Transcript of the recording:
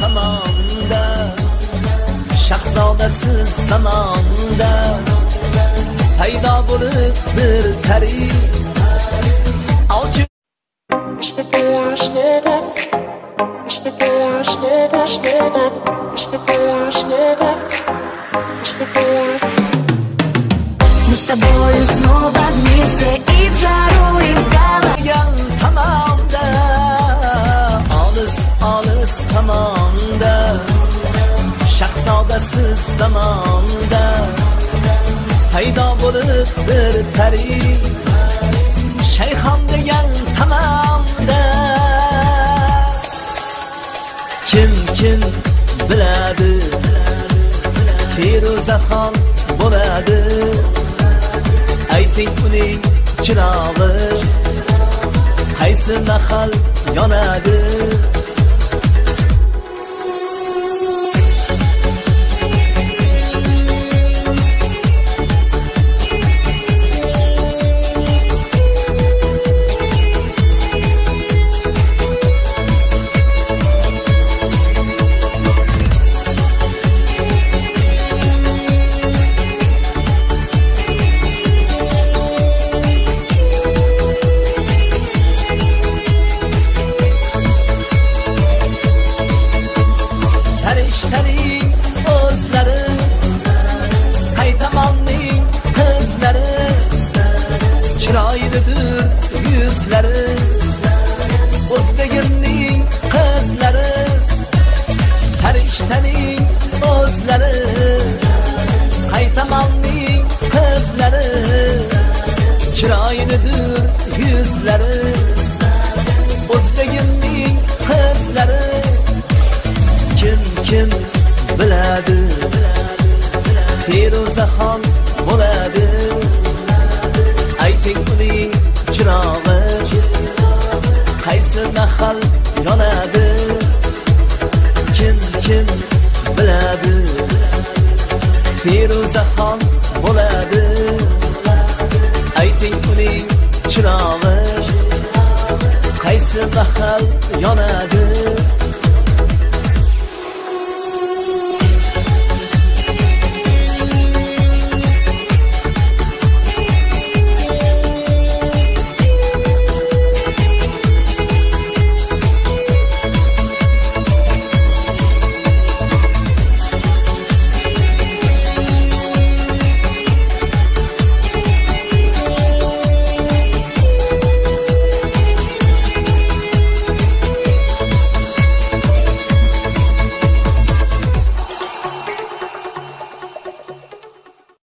tamamda. Şahzadesiz zamanda. Peyda bulup bir peri. Avcı İşte bu yaş neden? İşte bu yaş neden? İşte bu yaş neden? İşte bu yaş neden тобою снова вместе и в жару, и в голод. Yan tomonda olis olis tomonda shahzodasiz zamonda paydo bo'lib bir pari shayxon degan tomonda kim kim biladi feruzaxon bo'ladi ayting uning chirog'i. Qaysi mahal yonadi? Chiroylidir yuzlari o'zbegimning qizlari farishtaning o'zlari. Qaytamalning qizlari chiroylidir yuzlari. O'zbegimning qizlari kim kim biladi? Feruzaxon bo'ladi. Ayting uning chirog'i. Qaysi mahal yonadi? Kim kim biladi? Feruzaxon bo'ladi. Ayting uning chirog'i. Qaysi mahal yonadi?